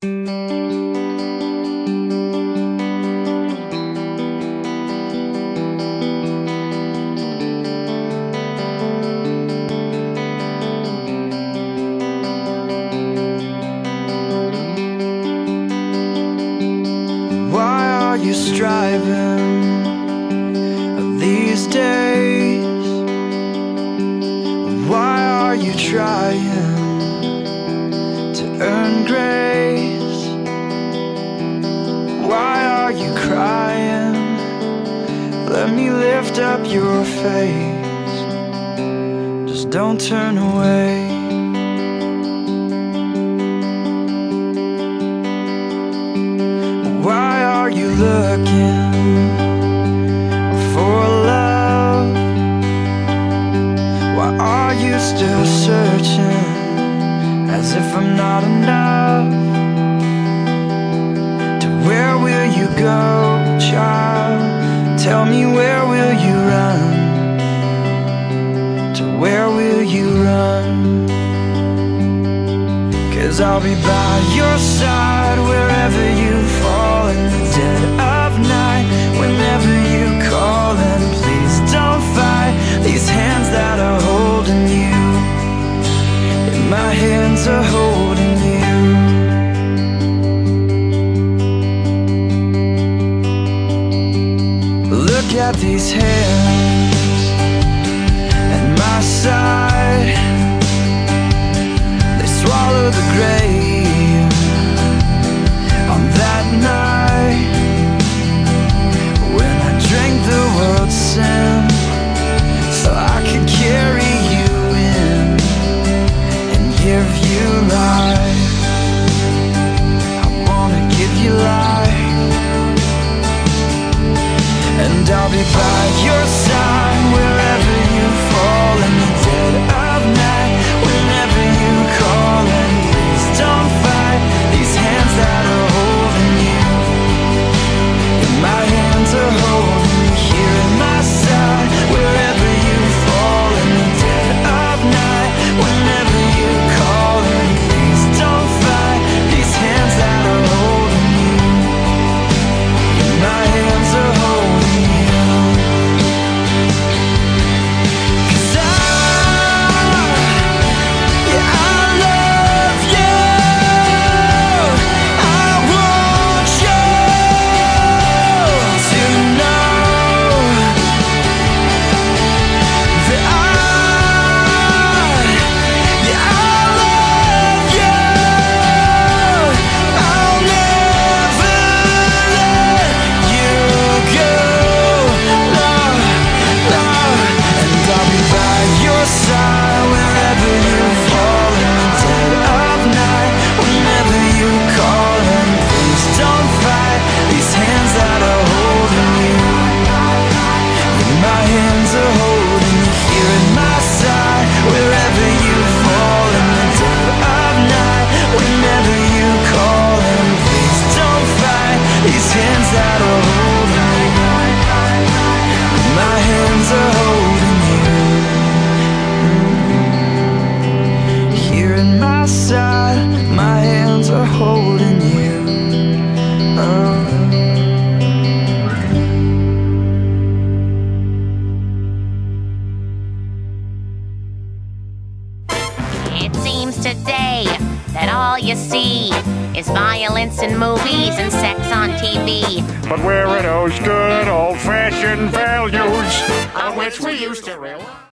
Why are you striving these days? Why are you trying Let me lift up your face. Just don't turn away. Why are you looking for love? Why are you still searching as if I'm not enough? To where will you go, child? Tell me where will you run? To where will you run? Cause I'll be by your side wherever you fall in the dead of night. Whenever you call, and please don't fight these hands that are holding you. And my hands are holding At these hands at my side and I'll be by your side It seems today that all you see is violence in movies and sex on TV. But where are those good old fashioned values on which we used to rely?